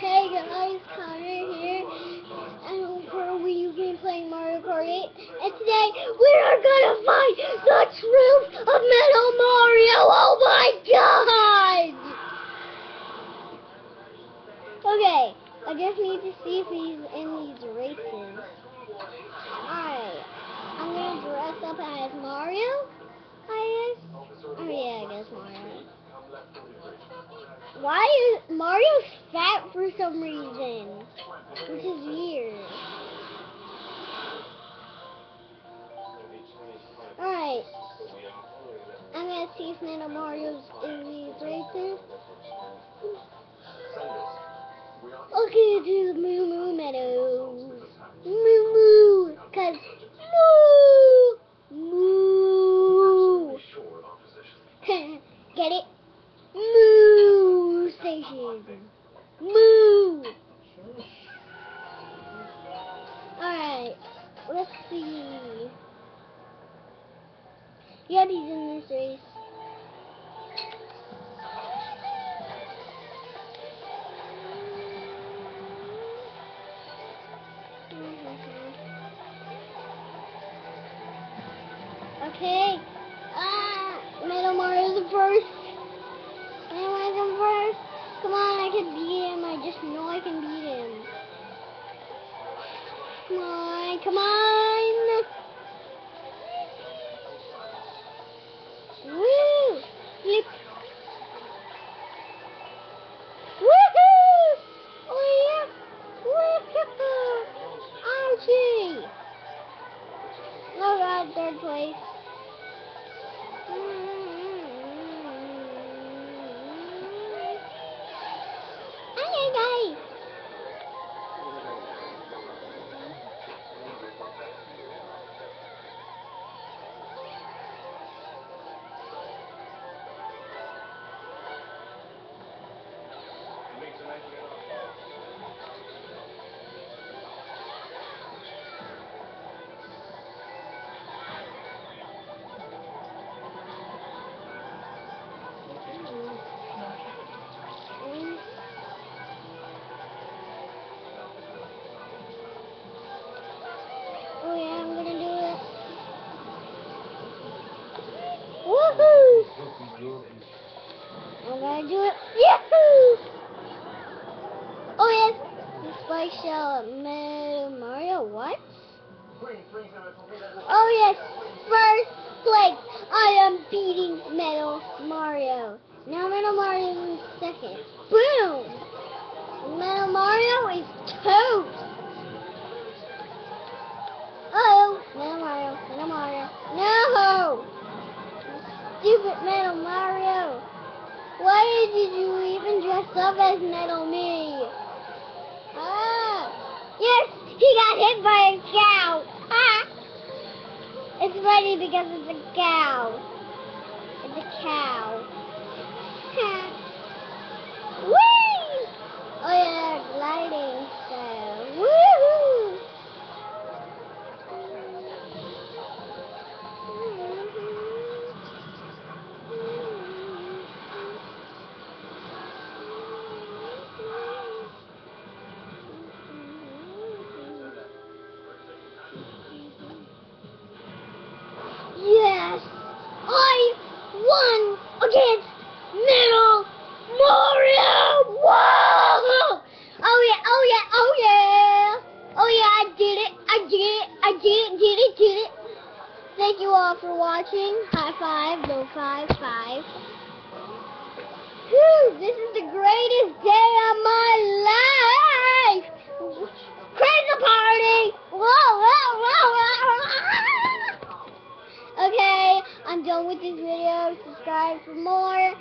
Hey guys, Connor here, and for we've been playing Mario Kart 8, and today we are gonna find the truth of Metal Mario. Oh my god! Okay, I just need to see if he's in these races. Alright, I'm gonna dress up as Mario. I guess. Oh yeah, I guess Mario. Why is Mario's fat for some reason? Which is weird. Alright. I'm gonna see if Nano Mario's in these races. Okay, to the Moo He's in this race. Okay. Ah, Metal Mario's first. I the first? Come on, I can beat him. I just know I can beat him. Come on, come on. Woo! Flip. Woohoo! Oh yeah! Woohoo! Ouchie! Oh god, third place. Hi I'm gonna do it. Yahoo! Oh yes, shell Metal Mario. What? Oh yes, first place. I am beating Metal Mario. Now Metal Mario is second. Boom! Metal Mario is toast. Stupid Metal Mario! Why did you even dress up as Metal Me? Ah! Yes, he got hit by a cow! Ah! It's funny because it's a cow. It's a cow. Won against Metal Mario! Whoa! Oh yeah, oh yeah, oh yeah! Oh yeah, I did it, I did it, I did it, did it, did it! Thank you all for watching. High five, low five, five. Whew, this is the greatest day of my life! Crazy party! Done with this video. Subscribe for more.